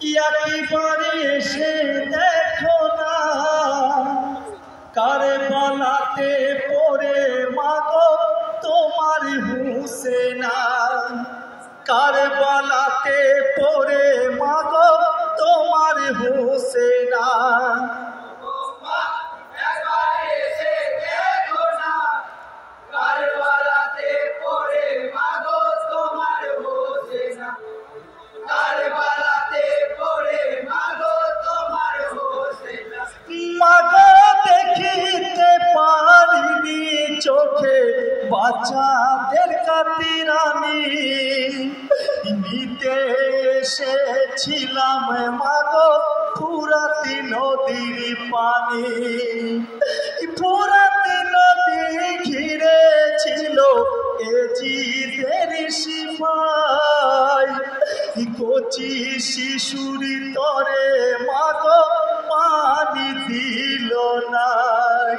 একবারে এসে দেখো না। কারে বলাতে পরে মাগো তোমার হুসেনা। কার বলাতে পরে মাগো তোমার হুসেনা। বাচ্চাদের কাতিরানি নিতে এসেছিলাম মাগো ফুরাতি নদীর পানি। ফুরাতি নদী ঘিরে ছিল এ জিদের সিপাই কচি শিশুরি তরে মাগো পানি দিল নাই।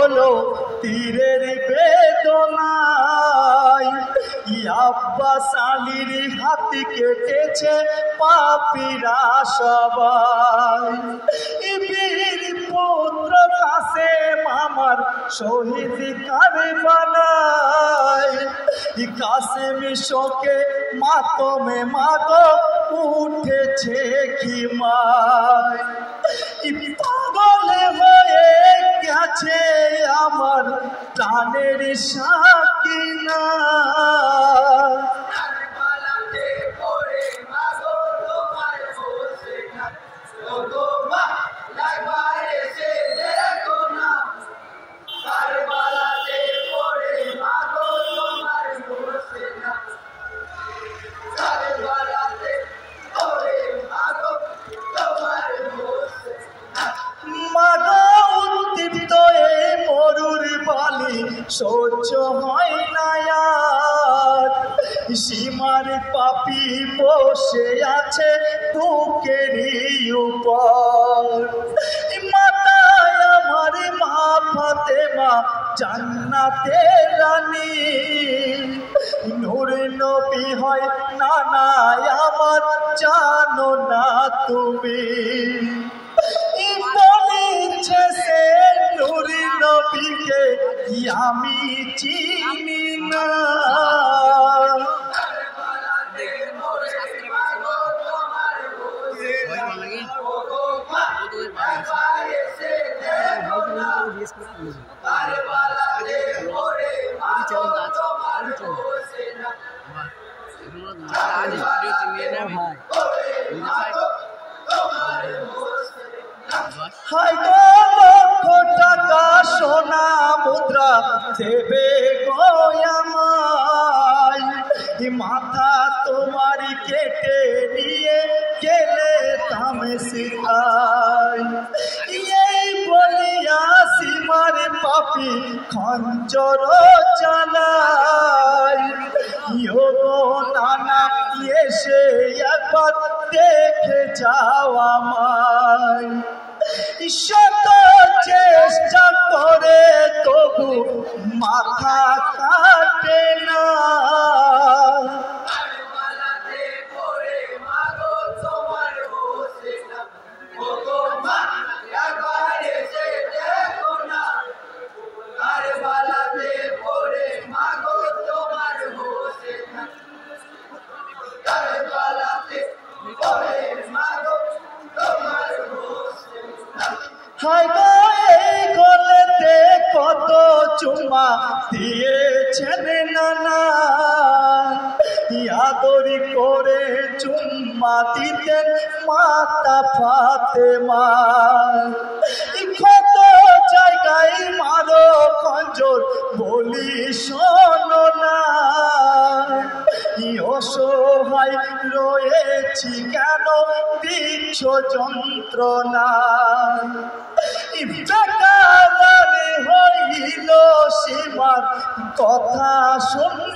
হলো তীরের বেদনায় আব্বাস আলীর হাত কেটেছে পাপিরা সবাই? বীর পুত্র কাছে মামার শহীদ কারবালায়। কাসেম শোকে মাতমে মাগো উঠেছে খিমায়। ই পাগল হয়ে গেছে আমার প্রাণের সাকিনা হয় না সীমার পাপি বসে আছে বুকেরই উপর। মাতায় আমার মা ফাতেমা জান্নাতে রানী। নূর নবী হয় নানা আমার, জানো না তুমি। বলেছে সে নুরি নবীকে আমি চিনি না? হাই লক্ষ টাকা মুদ্রা দেবে গয়ামায় মাথা তোমার কেটে নিয়ে গেলে তামে শিখায় এই বলিয়া সীমার পাপি খঞ্জর চালায়। নানা এসে একবার দেখে যাওয়া আমায়। শত চেষ্টা করে তবু মাথা চুমা দিয়েছেন নানা। আদরি করে চুম্মা দিতেন মাতা ফাতেমা। কত জায়গায় মারো খঞ্জর বলি শোনো না। ভাই রয়েছি কেন দিচ্ছ যন্ত্রণা? বেকারারে হইল সীমার কথা শুন